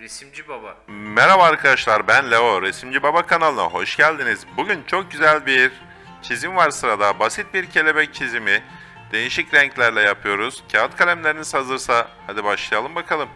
Resimci baba. Merhaba arkadaşlar ben Leo. Resimci Baba kanalına hoş geldiniz. Bugün çok güzel bir çizim var sırada. Basit bir kelebek çizimi. Değişik renklerle yapıyoruz. Kağıt kalemleriniz hazırsa hadi başlayalım bakalım.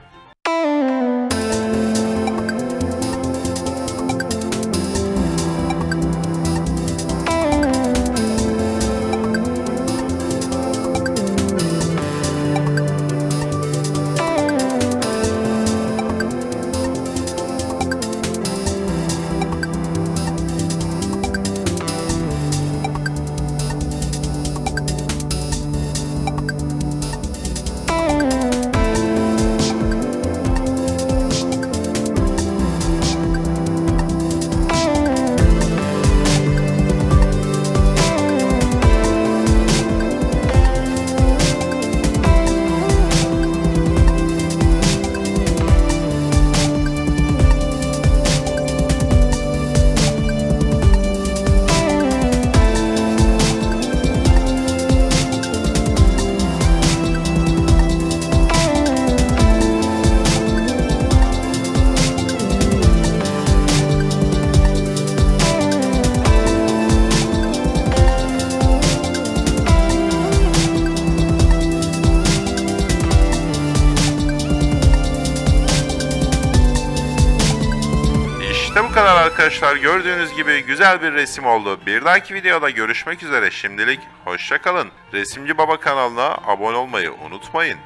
İşte bu kadar arkadaşlar. Gördüğünüz gibi güzel bir resim oldu. Bir dahaki videoda görüşmek üzere. Şimdilik hoşçakalın. Resimci Baba kanalına abone olmayı unutmayın.